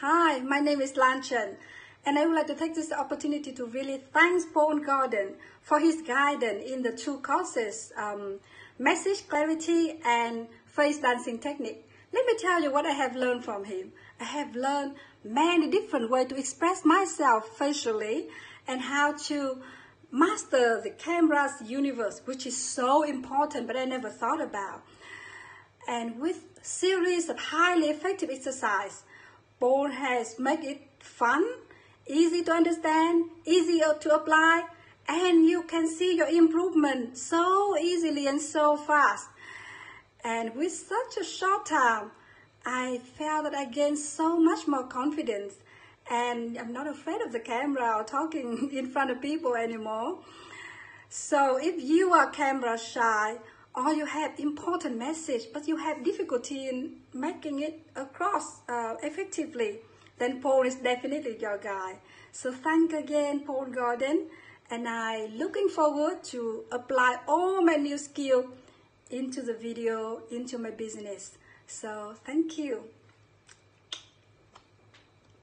Hi, my name is Lan Tran, and I would like to take this opportunity to really thank Paul Gordon for his guidance in the two courses, um, message clarity and face dancing technique. Let me tell you what I have learned from him. I have learned many different ways to express myself facially and how to master the camera's universe, which is so important, but I never thought about. And with series of highly effective exercise, Paul has made it fun, easy to understand, easier to apply, and you can see your improvement so easily and so fast. And with such a short time, I felt that I gained so much more confidence and I'm not afraid of the camera or talking in front of people anymore. So if you are camera shy or you have important message but you have difficulty in making it across uh, effectively, then Paul is definitely your guy. So thank again, Paul Gordon, and I looking forward to apply all my new skill into the video, into my business. So thank you.